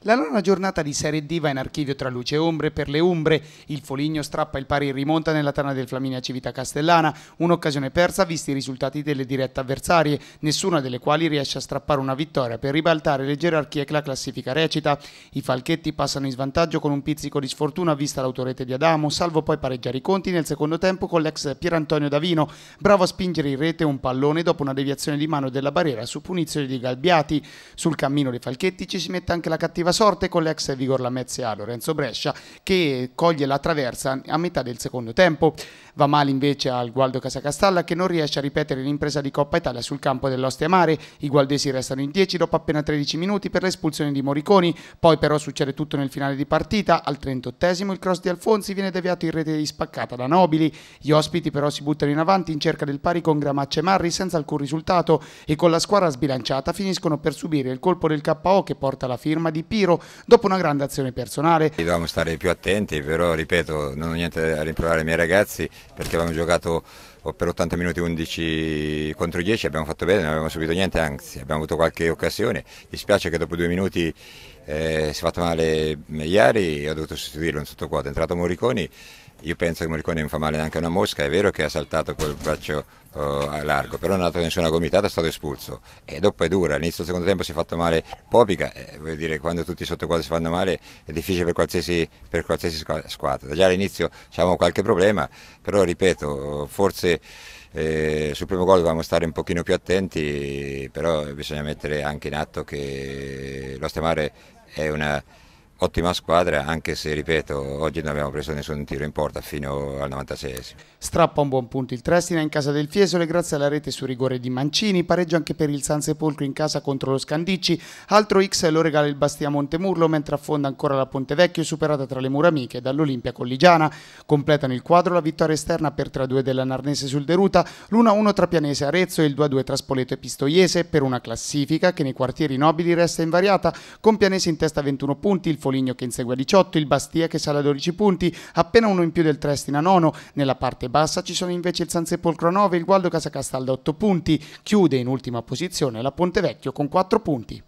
La nona giornata di Serie D va in archivio tra luce e ombre per le Umbre. Il Foligno strappa il pari in rimonta nella tana del Flaminia Civita Castellana, un'occasione persa visti i risultati delle dirette avversarie, nessuna delle quali riesce a strappare una vittoria per ribaltare le gerarchie che la classifica recita. I Falchetti passano in svantaggio con un pizzico di sfortuna vista l'autorete di Adamo, salvo poi pareggiare i conti nel secondo tempo con l'ex Pierantonio Davino, bravo a spingere in rete un pallone dopo una deviazione di mano della barriera su punizione di Galbiati. Sul cammino dei Falchetti ci si mette anche la cattiva sorte con l'ex Vigor Lamezia Lorenzo Brescia che coglie la traversa a metà del secondo tempo. Va male invece al Gualdo Casacastalla che non riesce a ripetere l'impresa di Coppa Italia sul campo dell'Ostia Mare. I gualdesi restano in 10 dopo appena 13 minuti per l'espulsione di Moriconi, poi però succede tutto nel finale di partita. Al 38 il cross di Alfonsi viene deviato in rete di spaccata da Nobili. Gli ospiti però si buttano in avanti in cerca del pari con Gramaccia e Marri senza alcun risultato e con la squadra sbilanciata finiscono per subire il colpo del KO che porta la firma di Piro dopo una grande azione personale. Dobbiamo stare più attenti, però ripeto, non ho niente a rimproverare ai miei ragazzi perché avevamo giocato per 80 minuti 11 contro 10, abbiamo fatto bene, non abbiamo subito niente, anzi abbiamo avuto qualche occasione. Dispiace che dopo due minuti eh, si è fatto male Iari e ho dovuto sostituirlo in sottoquota, è entrato Moriconi io penso che Morricone non fa male neanche a una mosca, è vero che ha saltato quel braccio a largo, però non ha dato nessuna gomitata, è stato espulso. E dopo è dura, all'inizio del secondo tempo si è fatto male Popica, eh, vuol dire quando tutti i sottoquadri si fanno male è difficile per qualsiasi, per qualsiasi squadra. Già all'inizio avevamo qualche problema, però ripeto, forse... Eh, sul primo gol dovevamo stare un pochino più attenti, però bisogna mettere anche in atto che lo Stemare è una ottima squadra anche se ripeto oggi non abbiamo preso nessun tiro in porta fino al 96esimo. Strappa un buon punto il Trestina in casa del Fiesole grazie alla rete su rigore di Mancini, pareggio anche per il San Sepolcro in casa contro lo Scandicci, altro X lo regala il Bastia Montemurlo mentre affonda ancora la Ponte Vecchio superata tra le mura amiche dall'Olimpia Colligiana. Completano il quadro la vittoria esterna per 3-2 della Narnese sul Deruta, l'1-1 tra Pianese e Arezzo e il 2-2 tra Spoleto e Pistoiese per una classifica che nei quartieri nobili resta invariata con Pianese in testa a 21 punti, il Foligno che insegue a 18, il Bastia che sale a 12 punti, appena uno in più del Trestina nono. Nella parte bassa ci sono invece il San Sepolcro a 9 e il Gualdo Casacastalda a 8 punti. Chiude in ultima posizione la Ponte Vecchio con 4 punti.